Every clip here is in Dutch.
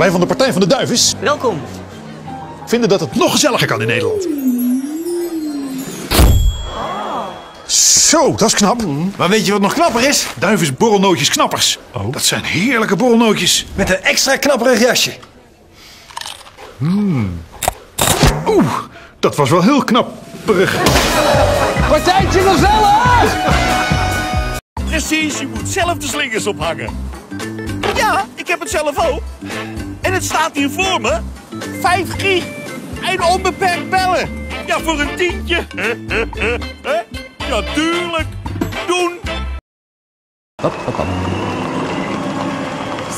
Wij van de Partij van de Duivens Welkom. vinden dat het nog gezelliger kan in Nederland. Zo, dat is knap. Maar weet je wat nog knapper is? Duivens borrelnootjes knappers. Dat zijn heerlijke borrelnootjes. Met een extra knapperig jasje. Oeh, dat was wel heel knapperig. Partijtje gezellig! Precies, je moet zelf de slingers ophangen. Ja, ik heb het zelf ook. En het staat hier voor me. 5 gig en onbeperkt bellen. Ja, voor een tientje. Ja, tuurlijk. Doen.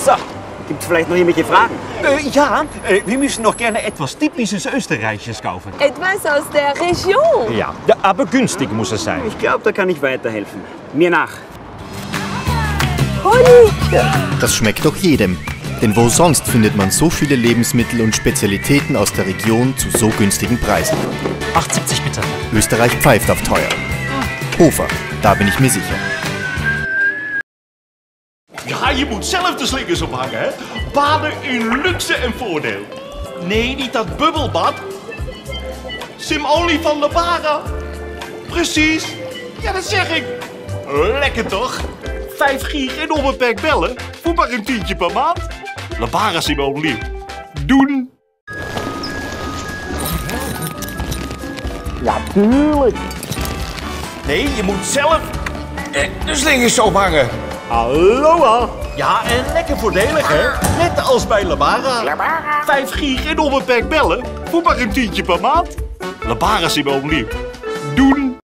So, gibt es vielleicht noch irgendwelche Fragen? Äh, ja, äh, wir müssen noch gerne etwas Typisches Österreichisches kaufen. Etwas aus der Region. Ja, aber günstig muss es sein. Ich glaube, da kann ich weiterhelfen. Mir nach. Das schmeckt doch jedem. Denn wo sonst findet man so viele Lebensmittel und Spezialitäten aus der Region zu so günstigen Preisen? 78 bitte. Österreich pfeift auf teuer. Hofer, da bin ich mir sicher. Ja, je moet zelf de slingers ophangen, hè. Baden in luxe en voordeel. Nee, niet dat bubbelbad. Sim-only van Labara. Precies. Ja, dat zeg ik. Lekker toch? 5 gig en onbeperkt bellen voor maar een tientje per maand. Labara Sim-only. Doen. Ja, tuurlijk. Nee, je moet zelf eh, de slingers ophangen. Aloha! Ja, en lekker voordelig, hè? Net als bij Labara. Labara. 5 gig en onbeperkt bellen voor maar een tientje per maand. Labara Sim-only. Doen.